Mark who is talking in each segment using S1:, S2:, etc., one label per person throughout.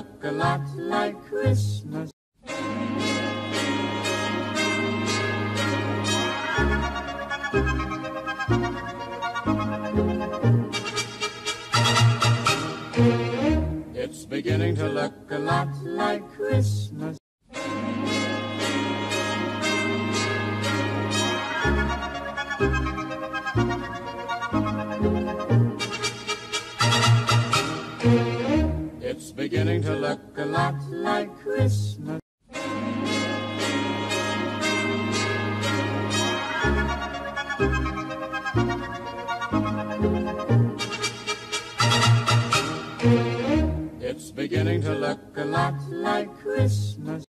S1: look a lot like Christmas. It's beginning to look a lot like Christmas. A lot like Christmas.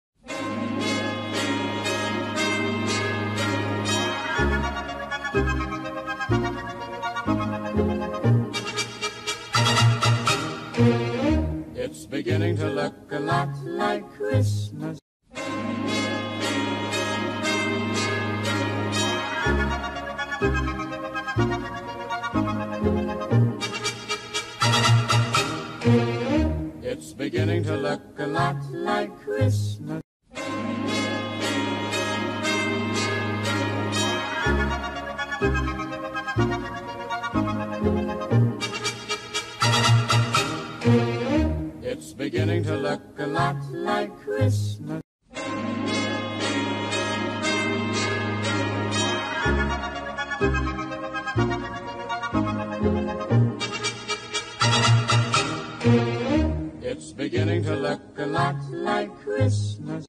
S1: It's beginning to look a lot like Christmas. Lot like Christmas. It's beginning to look a lot like Christmas. It's beginning to look a lot like Christmas.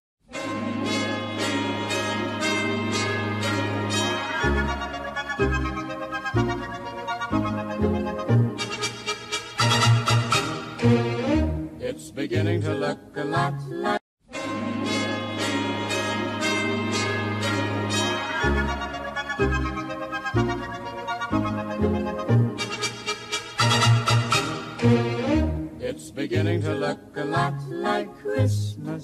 S1: Beginning to look a lot like Christmas.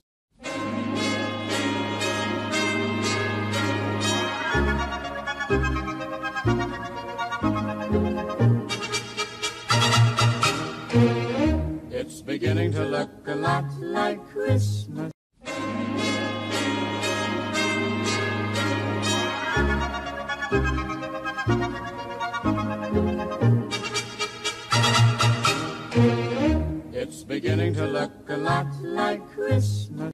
S1: It's beginning to look a lot like Christmas. Beginning to look a lot like Christmas.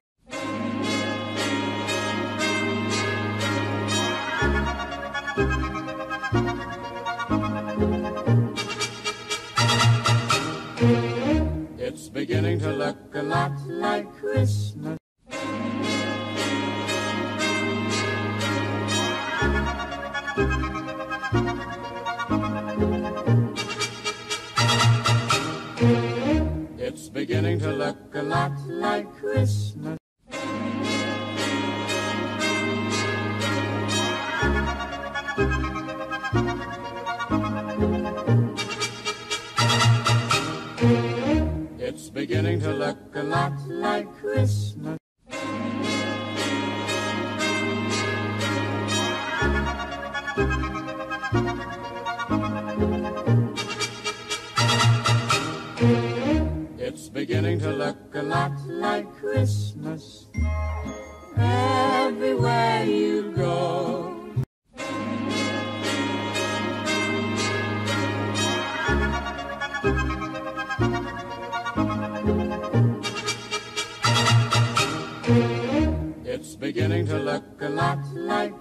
S1: It's beginning to look a lot like Christmas. It's beginning to look a lot like Christmas. It's beginning to look a lot like Christmas. Beginning to look a lot like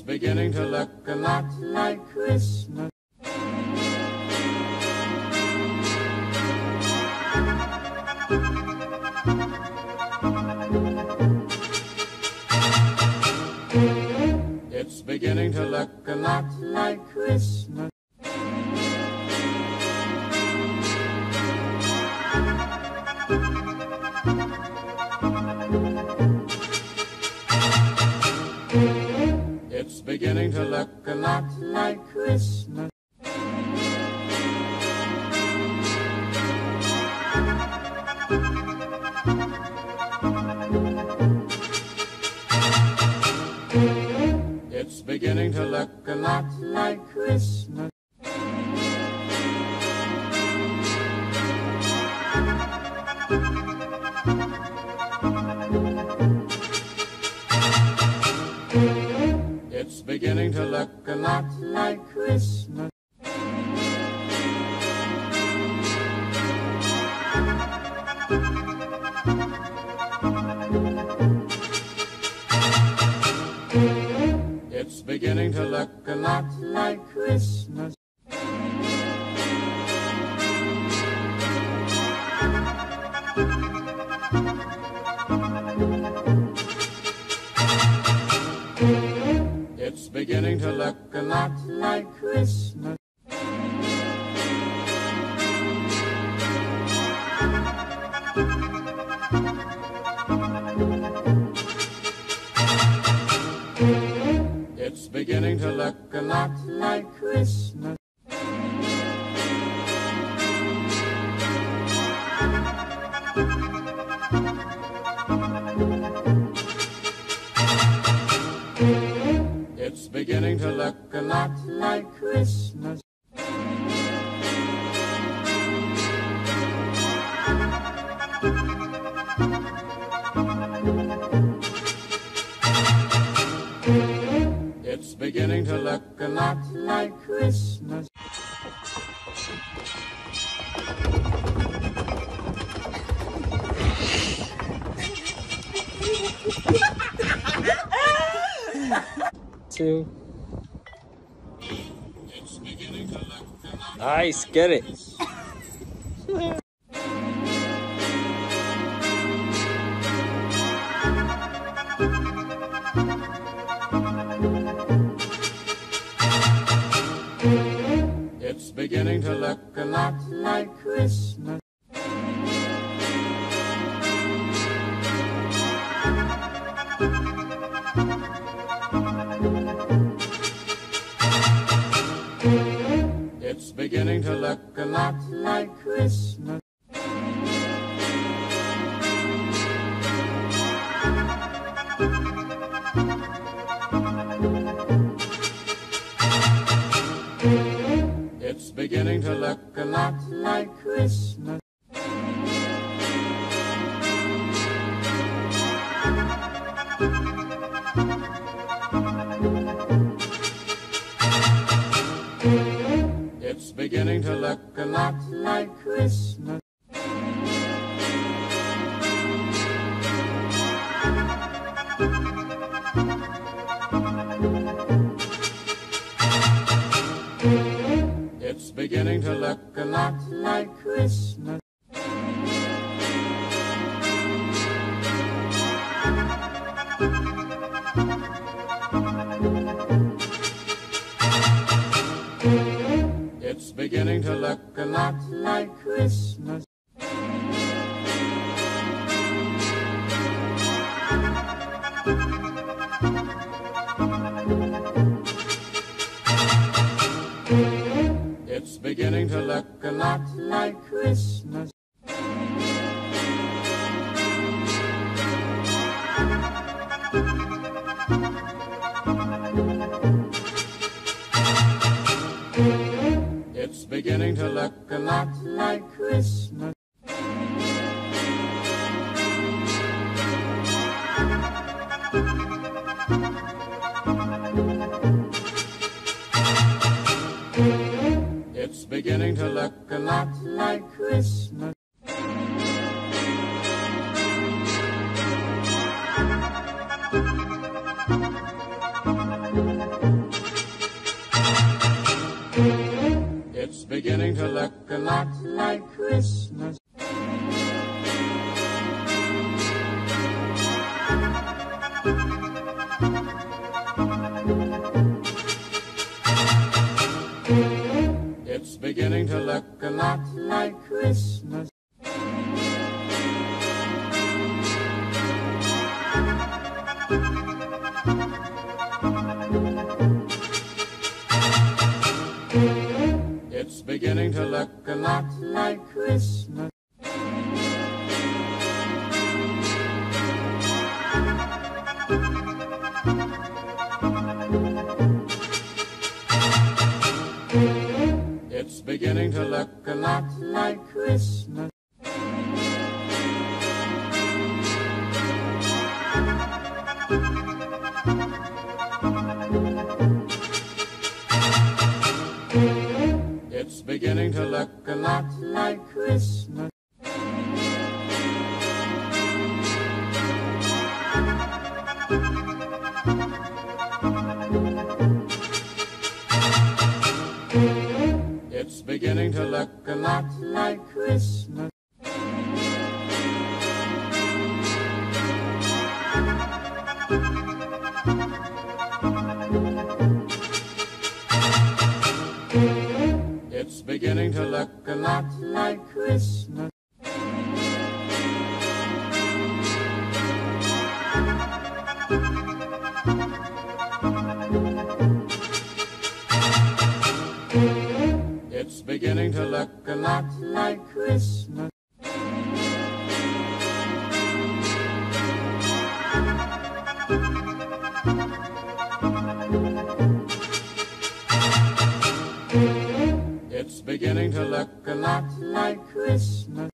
S1: It's beginning to look a lot like Christmas. It's beginning to look a lot like Christmas. Beginning to look a lot like Christmas. It's beginning to look a lot like Christmas. Like Christmas. It's beginning to look a lot like Christmas. It's beginning to look a lot like Christmas.
S2: two. Nice, get it.
S1: beginning to look a lot like Christmas. Beginning to look a lot like It's beginning to look a lot like beginning to look a lot like Christmas. It's beginning to look a lot like Christmas. It's beginning to look a lot like Christmas. It's beginning to look a lot like Christmas. Beginning to look a lot like Christmas. Beginning to look a lot like Christmas. It's beginning to look a lot like Christmas.